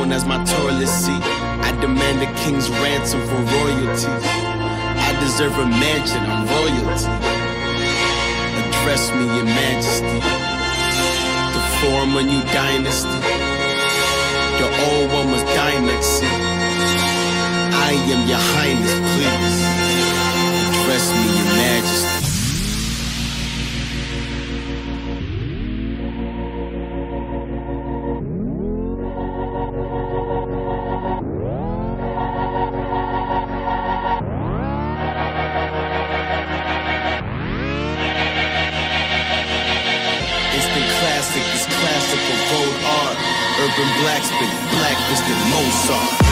throne as my toilet seat. I demand a king's ransom for royalty. I deserve a mansion, I'm royalty. Address me, your majesty. To form a new dynasty. The old one was dynasty. I am your highness, Instant classic, this classical gold art. Urban blacksmith, black Mr. Mozart.